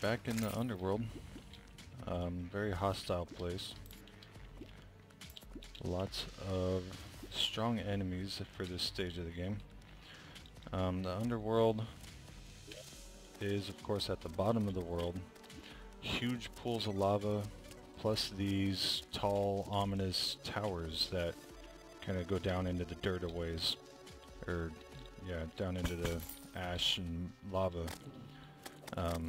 back in the underworld. Um, very hostile place. Lots of strong enemies for this stage of the game. Um, the underworld is of course at the bottom of the world. Huge pools of lava plus these tall ominous towers that kind of go down into the dirt a ways. Or yeah, down into the ash and lava. Um,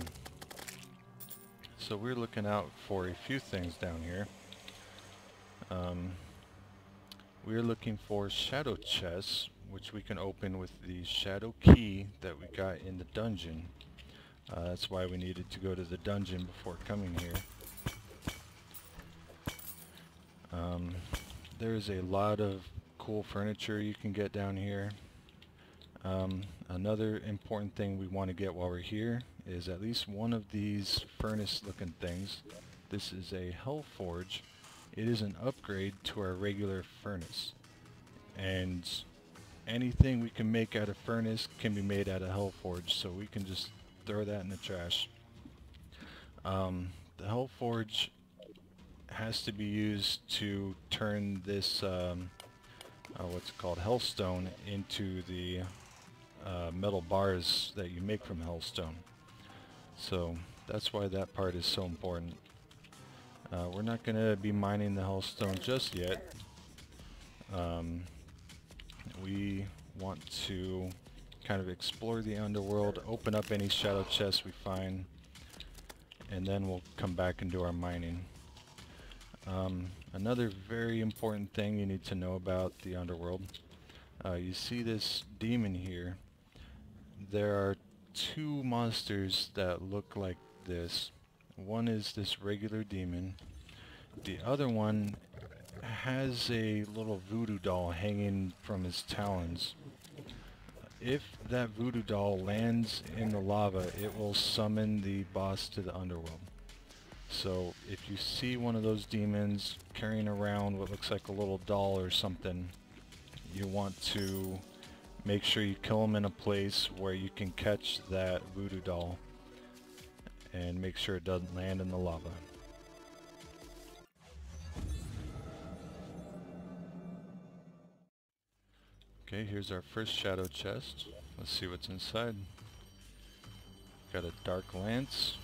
so we're looking out for a few things down here. Um, we're looking for shadow chests, which we can open with the shadow key that we got in the dungeon. Uh, that's why we needed to go to the dungeon before coming here. Um, there's a lot of cool furniture you can get down here. Um, another important thing we want to get while we're here is at least one of these furnace looking things. This is a Hell Forge. It is an upgrade to our regular furnace. And anything we can make out of furnace can be made out of Hellforge, so we can just throw that in the trash. Um, the Hell Forge has to be used to turn this, um, uh, what's called, Hellstone into the uh, metal bars that you make from Hellstone. So that's why that part is so important. Uh, we're not going to be mining the Hellstone just yet. Um, we want to kind of explore the underworld, open up any shadow chests we find, and then we'll come back and do our mining. Um, another very important thing you need to know about the underworld, uh, you see this demon here. There are two monsters that look like this. One is this regular demon. The other one has a little voodoo doll hanging from his talons. If that voodoo doll lands in the lava, it will summon the boss to the underworld. So if you see one of those demons carrying around what looks like a little doll or something, you want to make sure you kill them in a place where you can catch that voodoo doll and make sure it doesn't land in the lava. Okay, here's our first shadow chest. Let's see what's inside. Got a dark lance.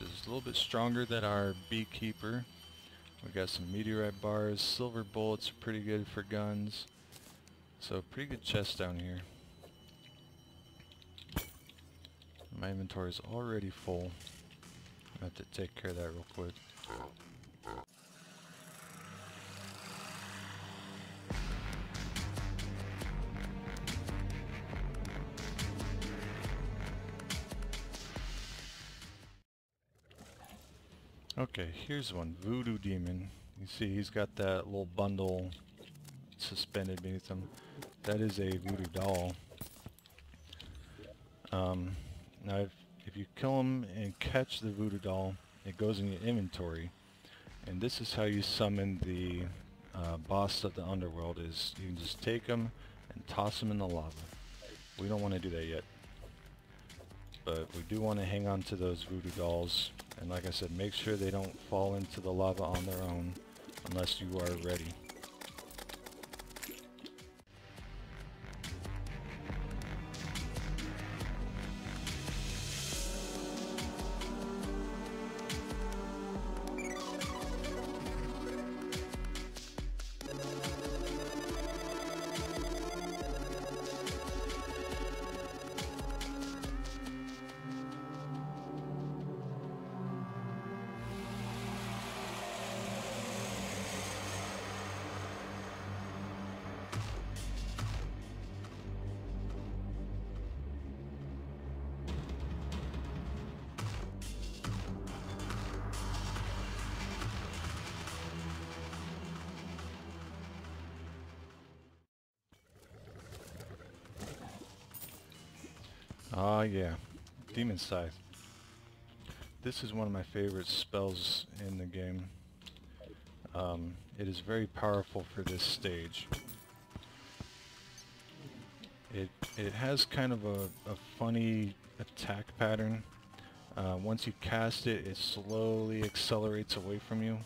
This is a little bit stronger than our beekeeper. We got some meteorite bars. Silver bullets are pretty good for guns. So pretty good chest down here. My inventory is already full. I have to take care of that real quick. Okay, here's one. Voodoo Demon. You see he's got that little bundle suspended beneath him. That is a voodoo doll. Um, now if, if you kill them and catch the voodoo doll, it goes in your inventory. And this is how you summon the uh, boss of the underworld is you can just take them and toss them in the lava. We don't want to do that yet. But we do want to hang on to those voodoo dolls. And like I said, make sure they don't fall into the lava on their own unless you are ready. Ah yeah, Demon Scythe. This is one of my favorite spells in the game. Um, it is very powerful for this stage. It, it has kind of a, a funny attack pattern. Uh, once you cast it, it slowly accelerates away from you,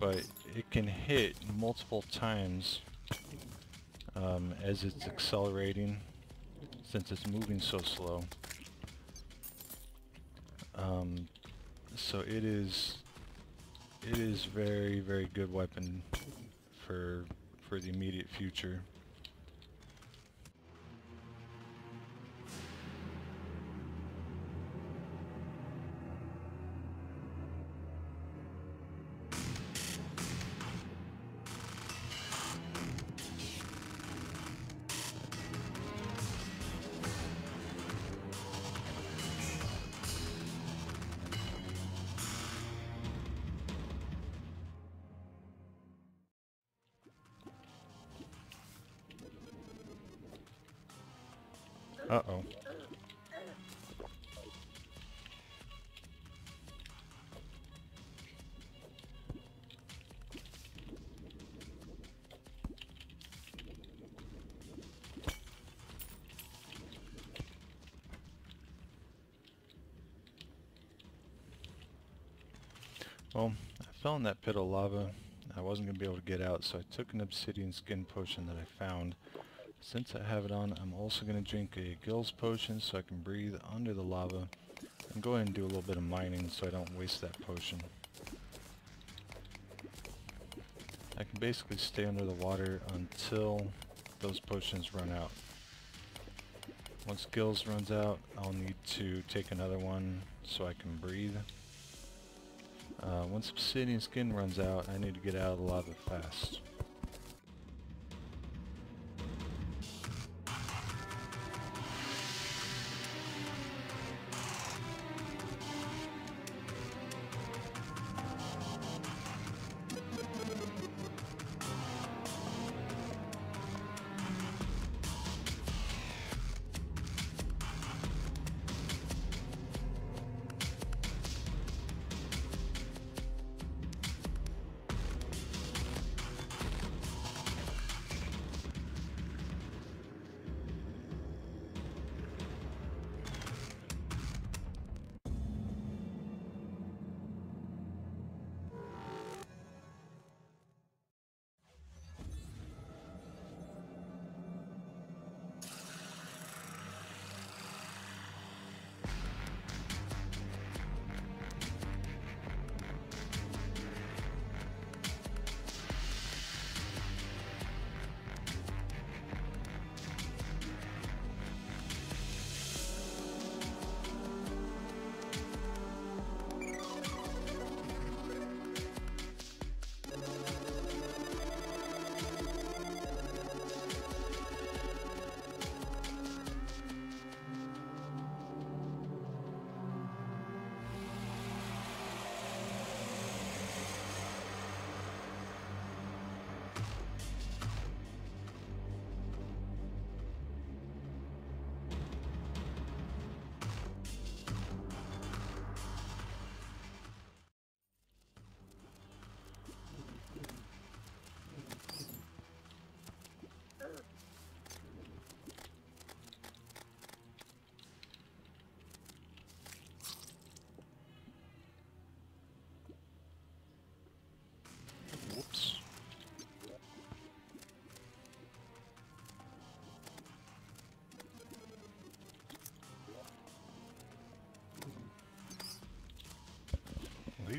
but it can hit multiple times um, as it's accelerating since it's moving so slow. Um, so it is it is very very good weapon for for the immediate future. Uh-oh. Well, I fell in that pit of lava. I wasn't going to be able to get out, so I took an obsidian skin potion that I found. Since I have it on, I'm also going to drink a gills potion so I can breathe under the lava. And go ahead and do a little bit of mining so I don't waste that potion. I can basically stay under the water until those potions run out. Once gills runs out, I'll need to take another one so I can breathe. Uh, once obsidian skin runs out, I need to get out of the lava fast.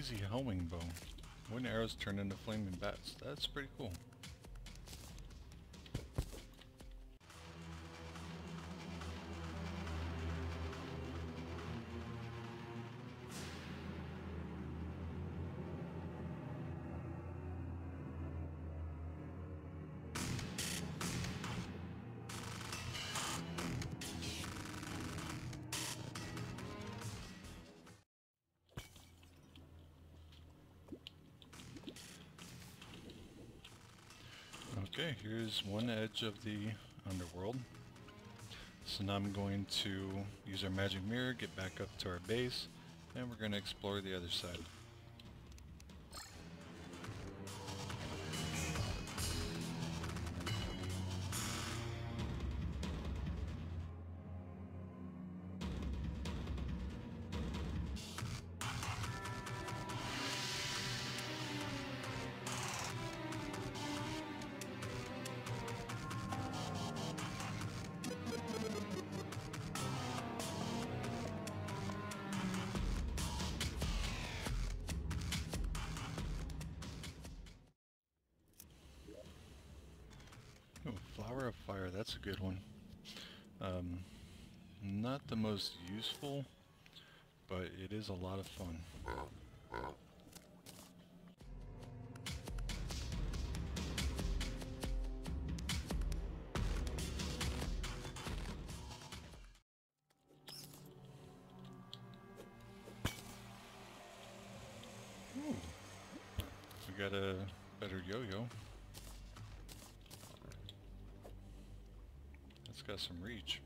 Lazy homing bow. When arrows turn into flaming bats. That's pretty cool. Here's one edge of the underworld. So now I'm going to use our magic mirror, get back up to our base, and we're going to explore the other side. Flower of Fire, that's a good one. Um, not the most useful, but it is a lot of fun. Ooh, we got a better yo-yo. Got some reach.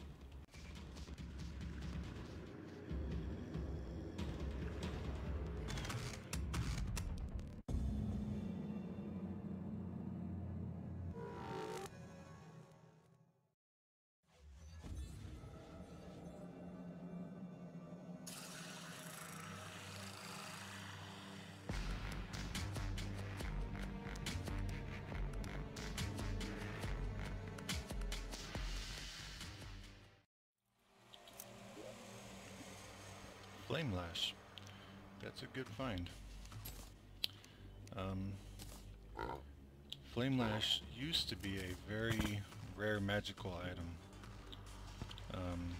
Flame Lash. That's a good find. Um, Flame Lash used to be a very rare magical item. Um,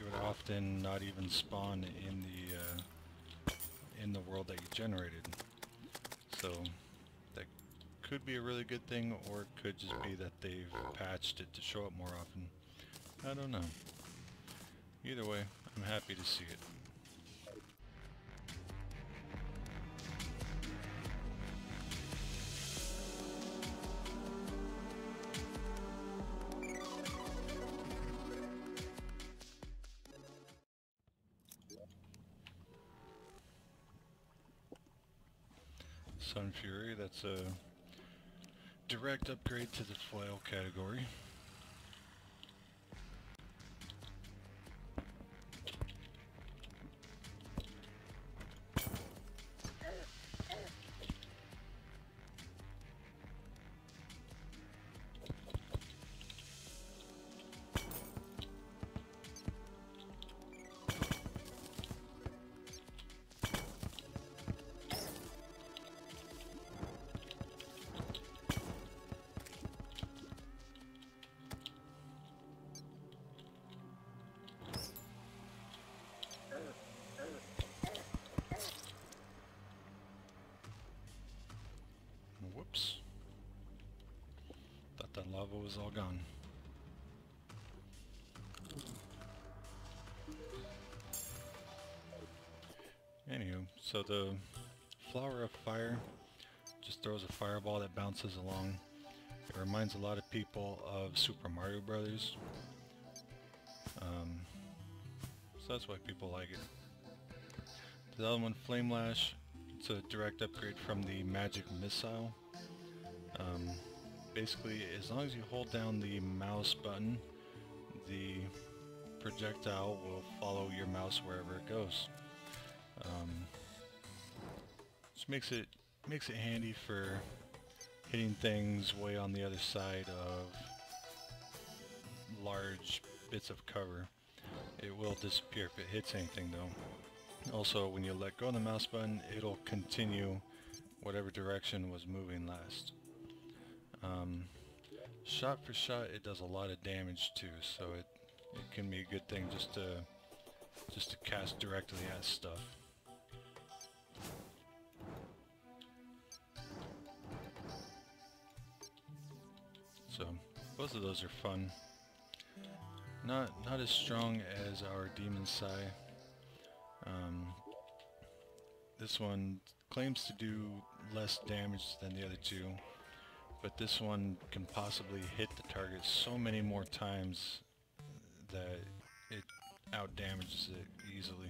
it would often not even spawn in the uh, in the world that you generated. So that could be a really good thing, or it could just be that they've patched it to show up more often. I don't know. Either way, I'm happy to see it. That's a direct upgrade to the flail category. Thought that lava was all gone. Anywho, so the Flower of Fire just throws a fireball that bounces along. It reminds a lot of people of Super Mario Brothers. Um, so that's why people like it. The other one, Flame Lash, it's a direct upgrade from the Magic Missile. Um, basically, as long as you hold down the mouse button, the projectile will follow your mouse wherever it goes. Um, makes it makes it handy for hitting things way on the other side of large bits of cover. It will disappear if it hits anything though. Also, when you let go of the mouse button, it'll continue whatever direction was moving last. Um, shot for shot, it does a lot of damage too, so it, it can be a good thing just to just to cast directly at stuff. So, both of those are fun. Not not as strong as our Demon Scythe. Um, this one claims to do less damage than the other two, but this one can possibly hit the target so many more times that it out damages it easily.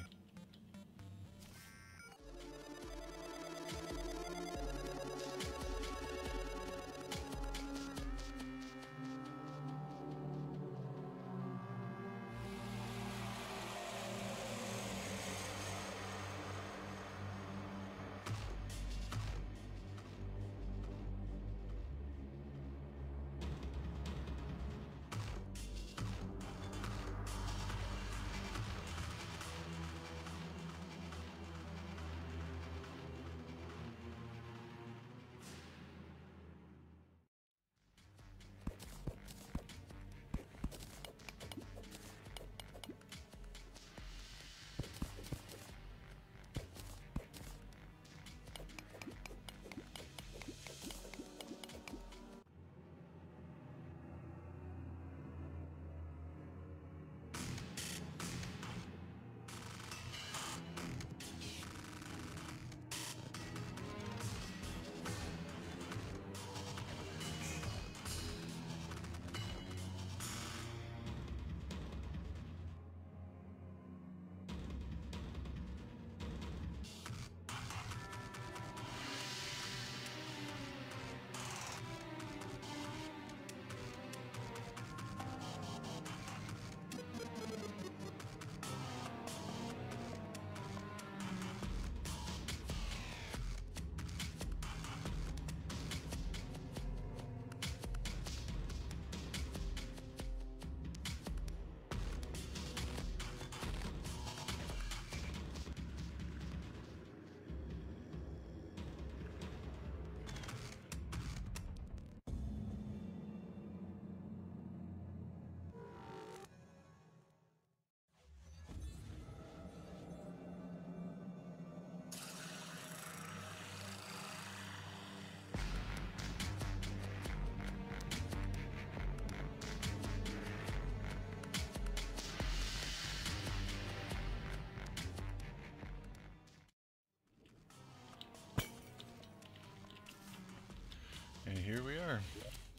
And here we are,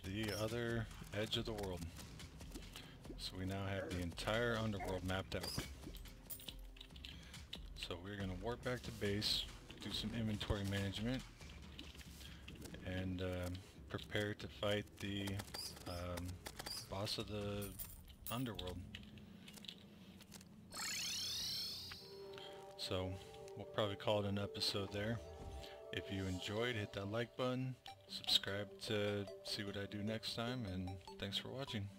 the other edge of the world. So we now have the entire underworld mapped out. So we're going to warp back to base, do some inventory management, and uh, prepare to fight the um, boss of the underworld. So we'll probably call it an episode there. If you enjoyed, hit that like button, subscribe to see what I do next time, and thanks for watching.